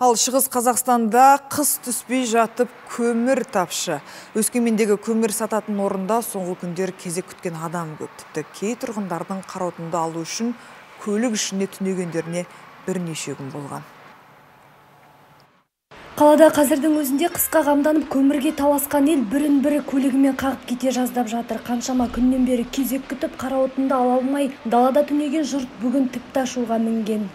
Ал шығыс Қазақстанда қыс түспей жатып көмір тапшы. Өскемендегі көмір сататын орында соңғы күндер кезек күткен адам көп. Тіпті кей тұрғындардың қараотынды алу үшін көлік ішіне түнегендеріне бірнеше күн болған. Қалада қазірдің өзінде қысқа қамданып көмірге таласқан ел бірін бірі көлігімен қағып кете жаздап жатыр. Қаншама күннен бері кезек күтіп қара отынды ала алмай далада түнеген жұрт бүгін тіпті ашуға мінген.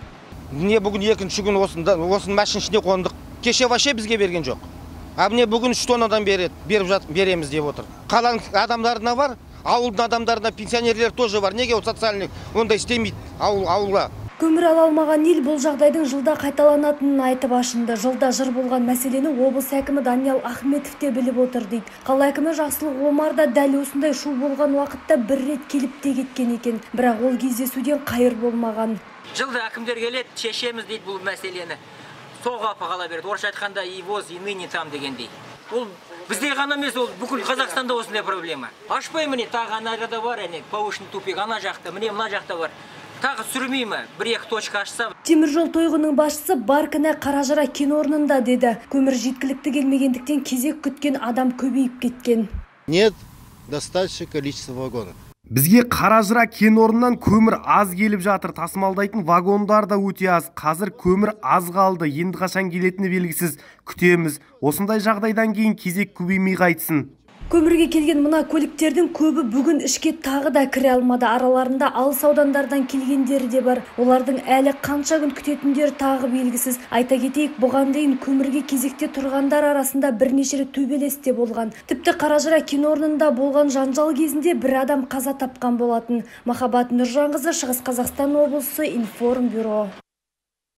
Міне бүгін екінші күн осында осының машина ішіне қондық. Кеше вообще бізге берген жоқ. А міне бүгін үш тоннадан береді беріп жат, береміз деп отыр. Қаланың адамдарына бар ауылдың адамдарына пенсионерлер тоже бар. Неге ол социальный ондай істемейді ауыл ауылға? Көмір ала алмаған ел бұл жағдайдың жылда қайталанатынын айтып ашынды. Жылда жыр болған мәселені облыс әкімі Даниял Ахметов те біліп отыр дейді. Қала әкімі Жақсылық Омар да дәл осындай шу болған уақытта бір рет келіп те кеткен екен. Бірақ ол кездесуден қайыр болмаған. жылда әкімдер келеді шешеміз дейді бұл мәселені сол қалпы қала береді орысша айтқанда и воз и ныне там дегендей ол бізде ғана емес ол бүкіл қазақстанда осындай проблема ашпай міне тағы ана жақта бар әне повышенный тупик ана жақта міне мына жақта бар тағы сүрмей ма бір екі точка ашса Теміржол тойғының басшысы бар кінә Қаражыра кен орнында деді. Көмір жеткілікті келмегендіктен кезек күткен адам көбейіп кеткен. нет достаточное количества вагонов. Бізге Қаражыра кен орнынан көмір аз келіп жатыр. Тасымалдайтын вагондар да өте аз. Қазір көмір аз қалды. Енді қашан келетіні белгісіз. Күтеміз. Осындай жағдайдан кейін кезек көбеймей қайтсын. Көмірге келген мына көліктердің көбі бүгін ішке тағы да кіре алмады. Араларында алыс аудандардан келгендері де бар. Олардың әлі қанша күн күтетіндері тағы белгісіз. Айта кетейік, бұған дейін көмірге кезекте тұрғандар арасында бірнеше рет төбелес те болған. Тіпті Қаражыра кен орнында болған жанжал кезінде бір адам қаза тапқан болатын. Махаббат Нұржанқызы, Шығыс Қазақстан облысы, Информ бюро.